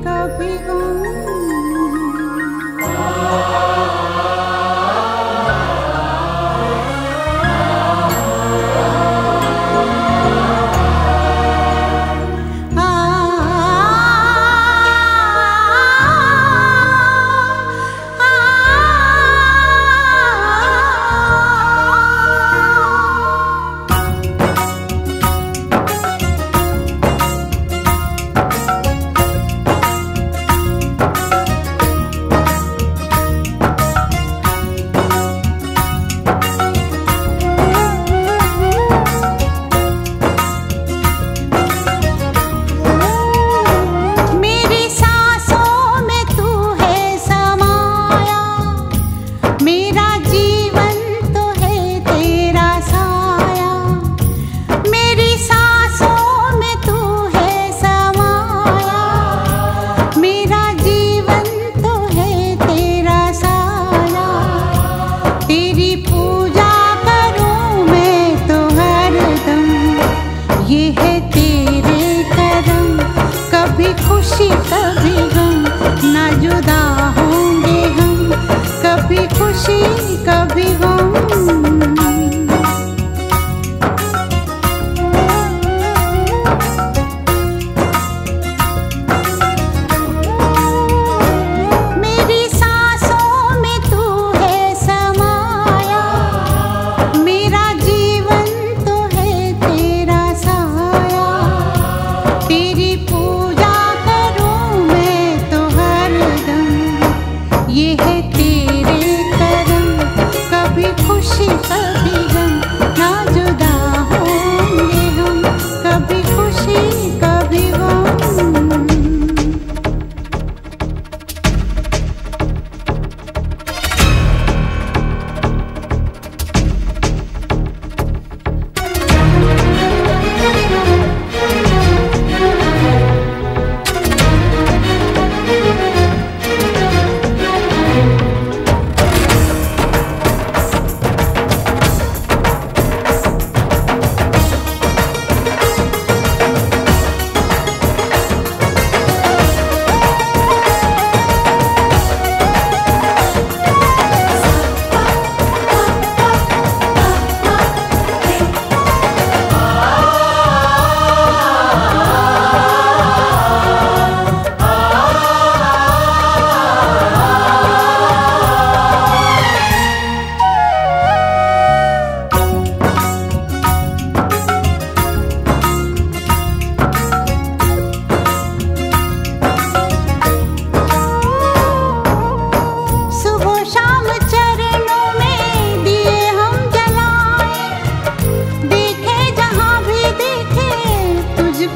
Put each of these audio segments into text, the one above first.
Kau pergi कभी खुशी कभी गम ना जुदा होंगे हम। कभी खुशी कभी गम।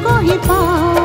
ก็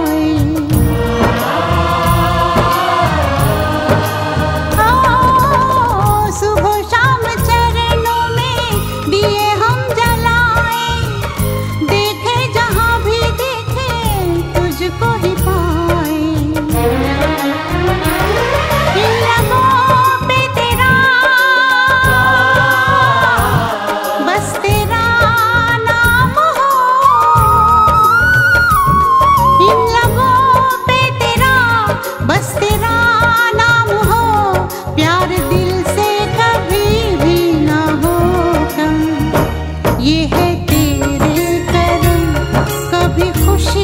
खुशी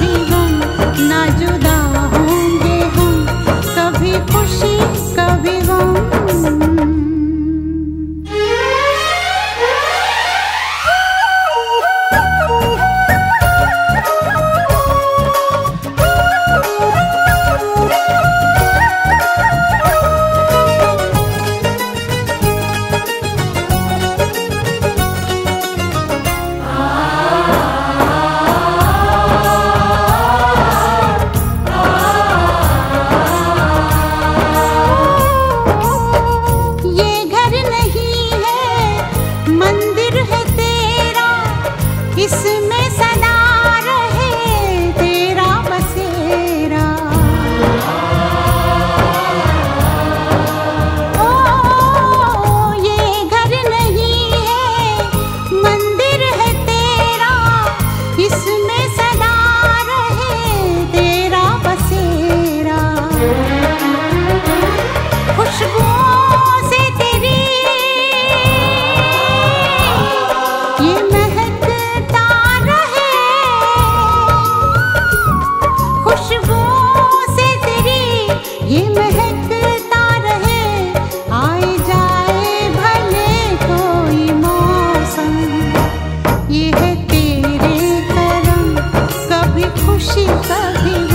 जीवन ना जुदा खुशी कभी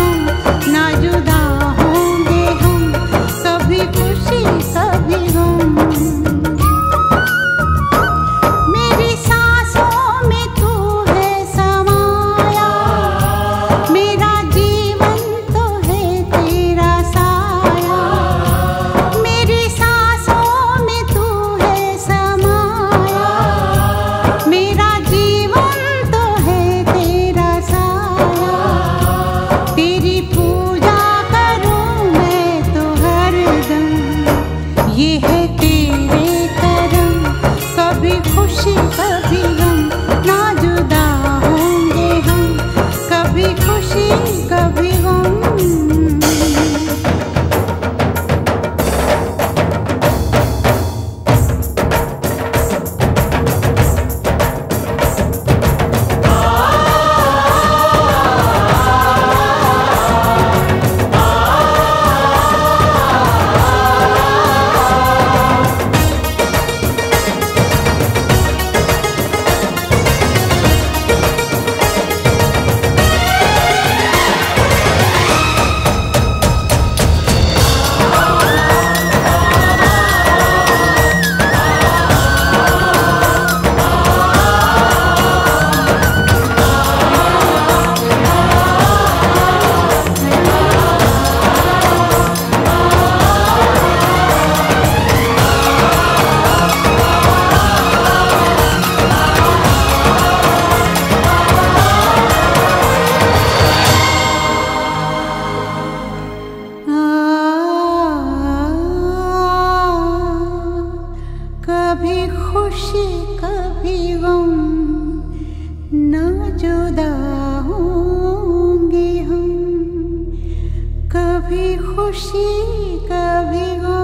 वि